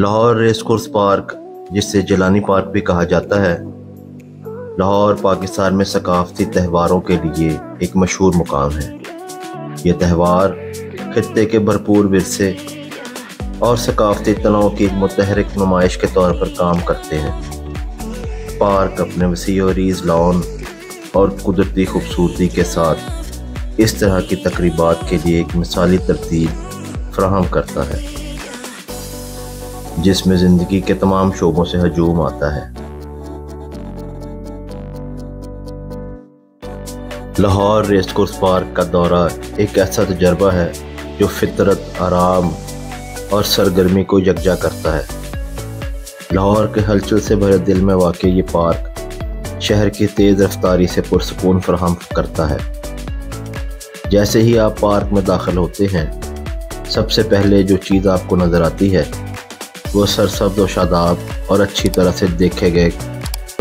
Lahore race course park, जिसे जलानी park भी कहा जाता है, लाहौर, पाकिस्तान में सकाफती त्यौहारों के लिए एक मशहूर मुकाम है। ये त्यौहार खत्े के भरपूर विरसे और सकाफती तनाव की एक मुतहरक नुमाइश के तौर पर काम करते हैं। पार्क अपने वसी रीज लॉन और कुदरती खूबसूरती के साथ इस तरह की तकरीबा के लिए एक मिसाली तरतीब फ्राहम करता है। जिसमें ज़िंदगी के तमाम शोबों से हजूम आता है। लाहौर रेस कोर्स पार्क का दौरा एक ऐसा तजर्बा है जो फितरत, आराम और सरगर्मी को यकजा करता है। लाहौर के हलचल से भरे दिल में वाक़ ये पार्क शहर की तेज़ रफ्तारी से पुरसकून फराहम करता है। जैसे ही आप पार्क में दाखिल होते हैं, सबसे पहले जो चीज़ आपको नज़र आती है वो सरसब्द व शादाब और अच्छी तरह से देखे गए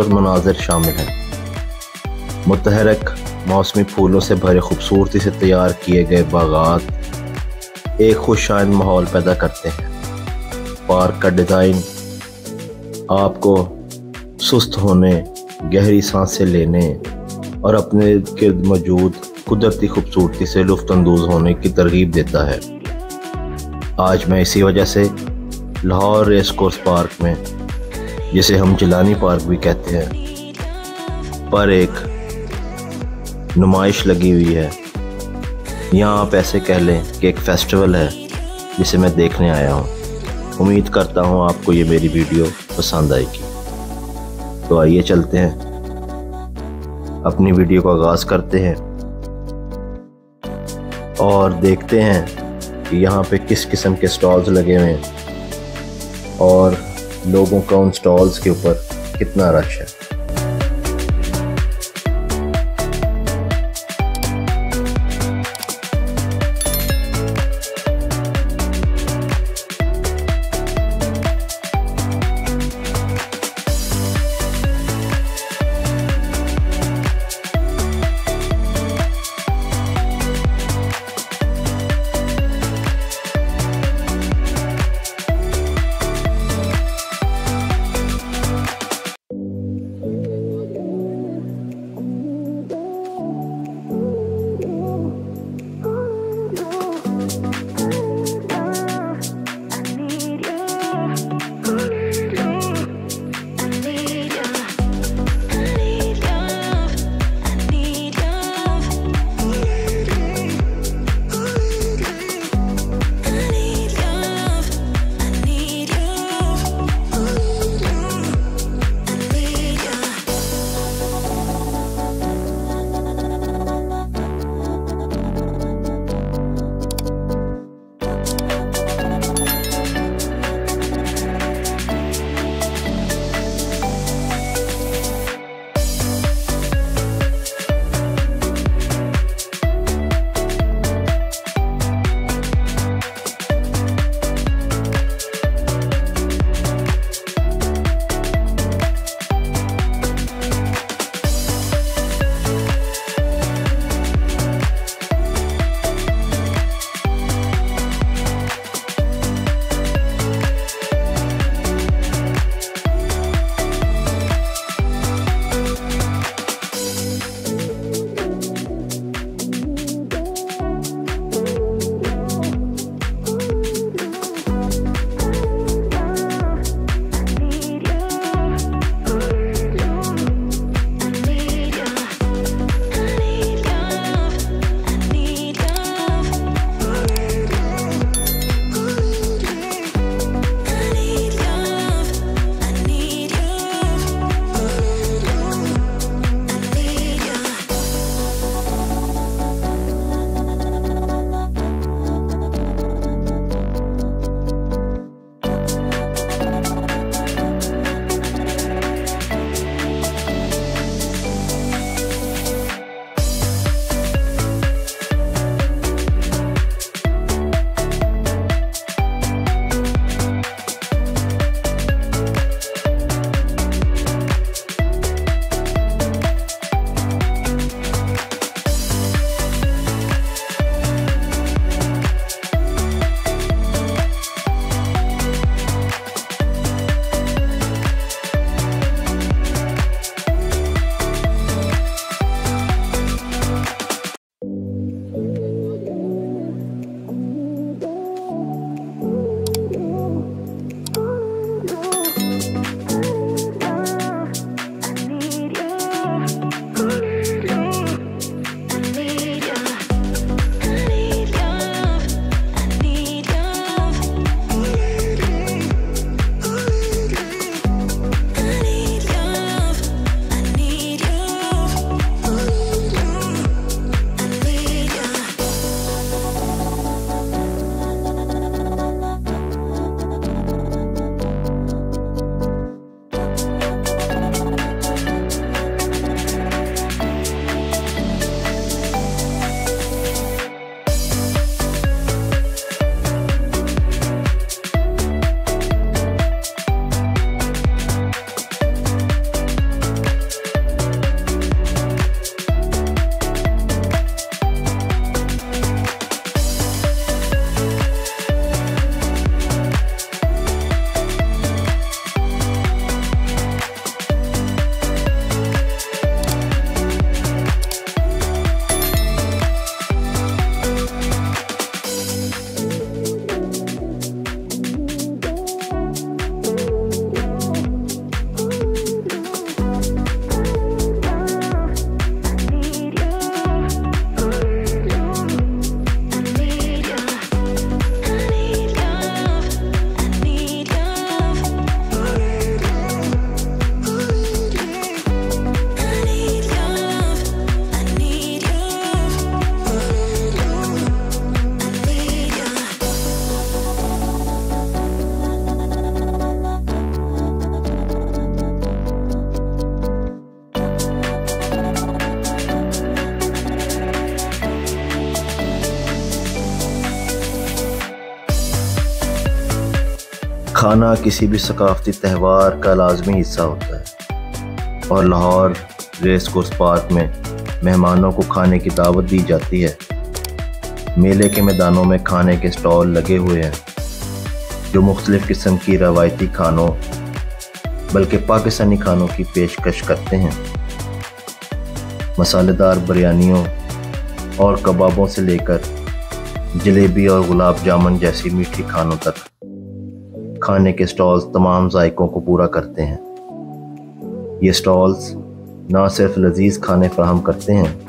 मनाजिर शामिल हैं। मुतहरक मौसमी फूलों से भरे खूबसूरती से तैयार किए गए बागात एक खुशाइन माहौल पैदा करते हैं। पार्क का डिज़ाइन आपको सुस्त होने, गहरी साँसें लेने और अपने गिरद मौजूद कुदरती खूबसूरती से लुफ्तंदोज होने की तरगीब देता है। आज मैं इसी वजह से लाहौर रेस कोर्स पार्क में, जिसे हम जिलानी पार्क भी कहते हैं, पर एक नुमाइश लगी हुई है। यहाँ आप ऐसे कह लें कि एक फेस्टिवल है, जिसे मैं देखने आया हूँ। उम्मीद करता हूँ आपको ये मेरी वीडियो पसंद आएगी। तो आइए चलते हैं। अपनी वीडियो का आगाज़ करते हैं और देखते हैं कि यहाँ पे किस किस्म के स्टॉल्स लगे हुए हैं। और लोगों का उन स्टॉल्स के ऊपर कितना रश है। खाना किसी भी सकाफती त्यौहार का लाजमी हिस्सा होता है। और लाहौर रेस कोर्स पार्क में मेहमानों को खाने की दावत दी जाती है। मेले के मैदानों में खाने के स्टॉल लगे हुए हैं, जो मुख्तलिफ़ किस्म की रवायती खानों, बल्कि पाकिस्तानी खानों की पेशकश करते हैं। मसालेदार बिरयानियों और कबाबों से लेकर जलेबी और गुलाब जामुन जैसी मीठी खानों तक खाने के स्टॉल्स तमाम जायकों को पूरा करते हैं। ये स्टॉल्स ना सिर्फ़ लजीज खाने फ्राहम करते हैं,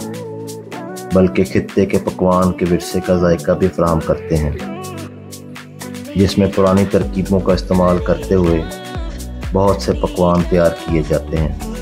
बल्कि खत्े के पकवान के विरसे का जायका भी फ्राहम करते हैं। जिसमें पुरानी तरकीबों का इस्तेमाल करते हुए बहुत से पकवान तैयार किए जाते हैं।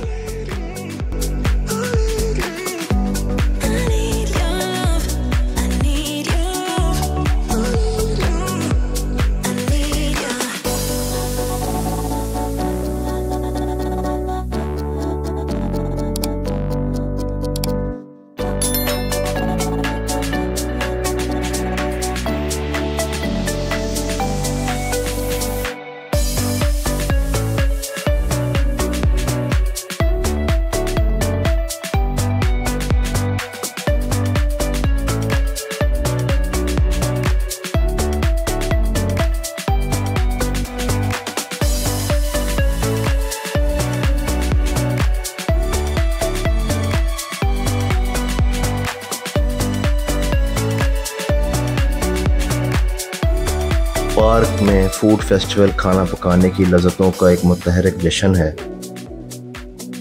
पार्क में फ़ूड फेस्टिवल खाना पकाने की लज्जतों का एक मतहरक जश्न है,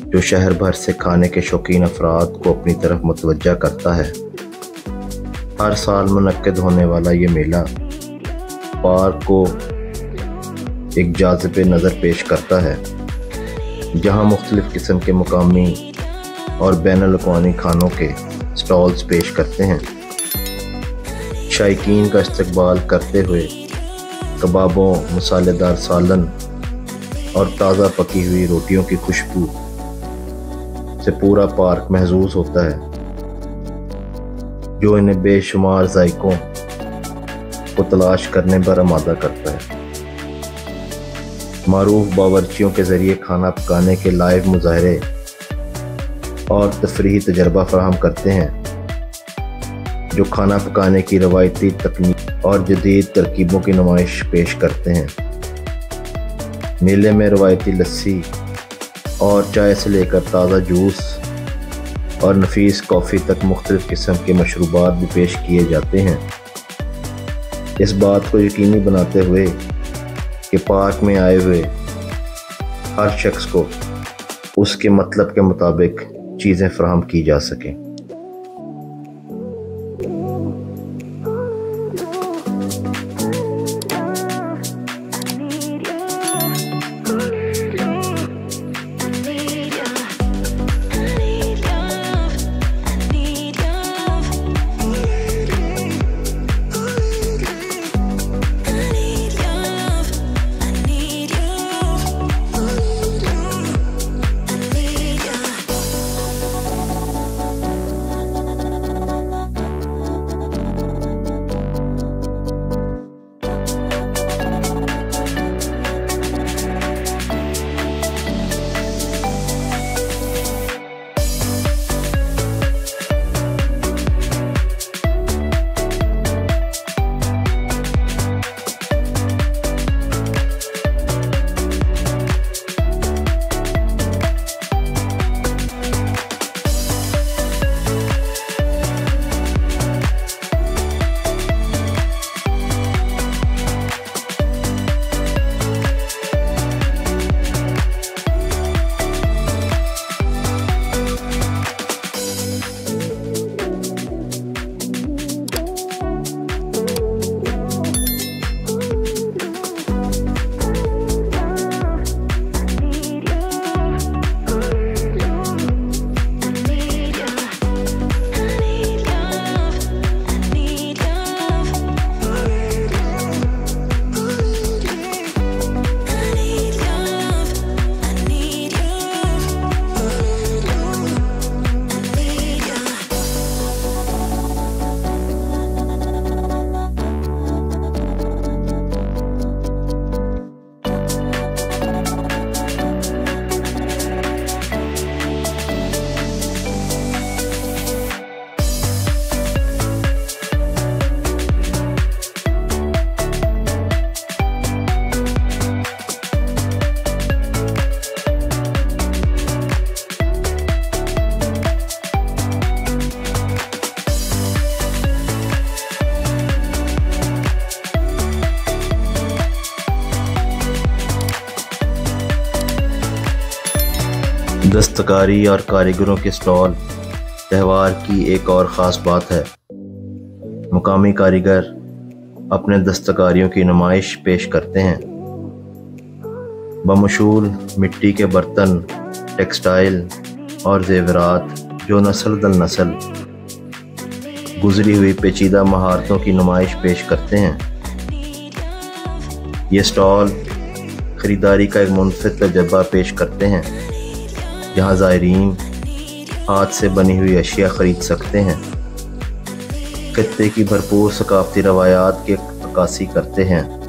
जो शहर भर से खाने के शौकीन अफराद को अपनी तरफ़ मुतवजा करता है। हर साल मनद होने वाला ये मेला पार्क को एक जाजब नज़र पेश करता है, जहाँ मुख्तलिफ़ किस्म के मकामी और बैन अवी खानों के स्टॉल्स पेश करते हैं। शायकीन का इस्तकबाल करते हुए कबाबों, मसालेदार सालन और ताज़ा पकी हुई रोटियों की खुशबू से पूरा पार्क महसूस होता है। जो इन्हें बेशुमार जायकों को तलाश करने पर आमादा करता है। मरूफ बावरचियों के ज़रिए खाना पकाने के लाइव मुजाहरे और तफरी तजर्बा फ्राहम करते हैं, जो खाना पकाने की रवायती तकनीक और जदीद तरकीबों की नुमाइश पेश करते हैं। मेले में रवायती लस्सी और चाय से लेकर ताज़ा जूस और नफीस कॉफ़ी तक मुख्तलिफ़ किस्म के मशरूबात भी पेश किए जाते हैं। इस बात को यकीनी बनाते हुए कि पार्क में आए हुए हर शख्स को उसके मतलब के मुताबिक चीज़ें फ्राहम की जा सकें। दस्तकारी और कारीगरों के स्टॉल, त्यौहार की एक और ख़ास बात है। मुकामी कारीगर अपने दस्तकारियों की नुमाइश पेश करते हैं। बमशूल मिट्टी के बर्तन, टेक्सटाइल और जेवरात जो नस्ल दल नस्ल गुजरी हुई पेचीदा महारतों की नुमाइश पेश करते हैं। ये स्टॉल ख़रीदारी का एक मुनफिद तजर्बा पेश करते हैं। जहाँ ज़ायरीन हाथ से बनी हुई अशिया ख़रीद सकते हैं। खत्े की भरपूर सकाफती रवायात के अक्सी करते हैं।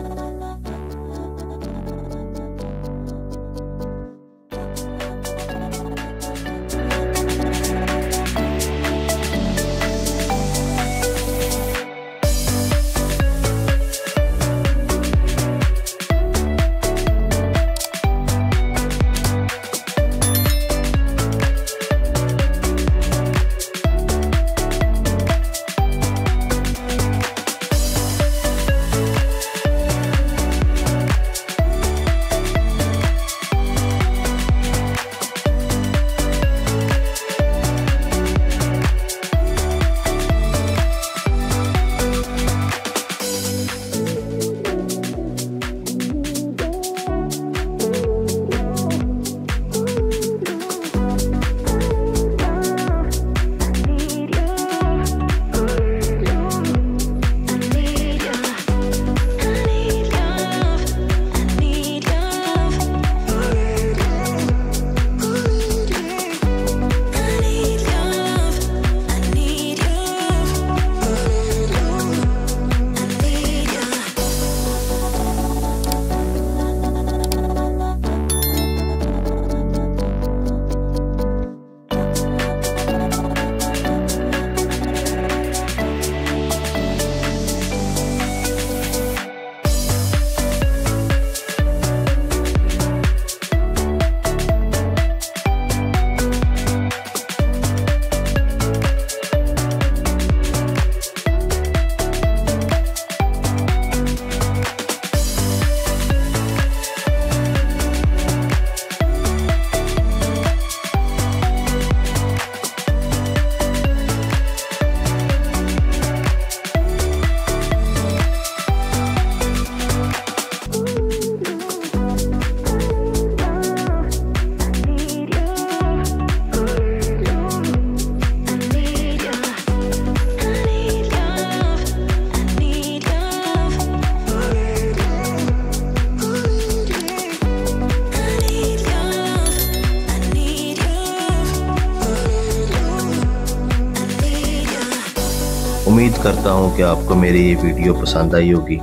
करता हूँ कि आपको मेरी ये वीडियो पसंद आई होगी।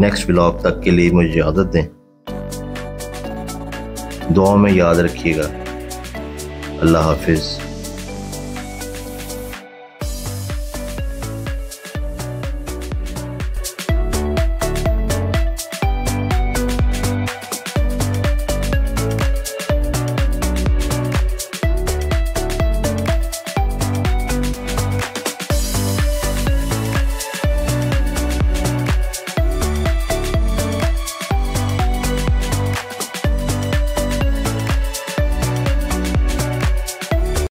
नेक्स्ट ब्लॉग तक के लिए मुझे इजाज़त दें। दुआ में याद रखिएगा। अल्लाह हाफिज़।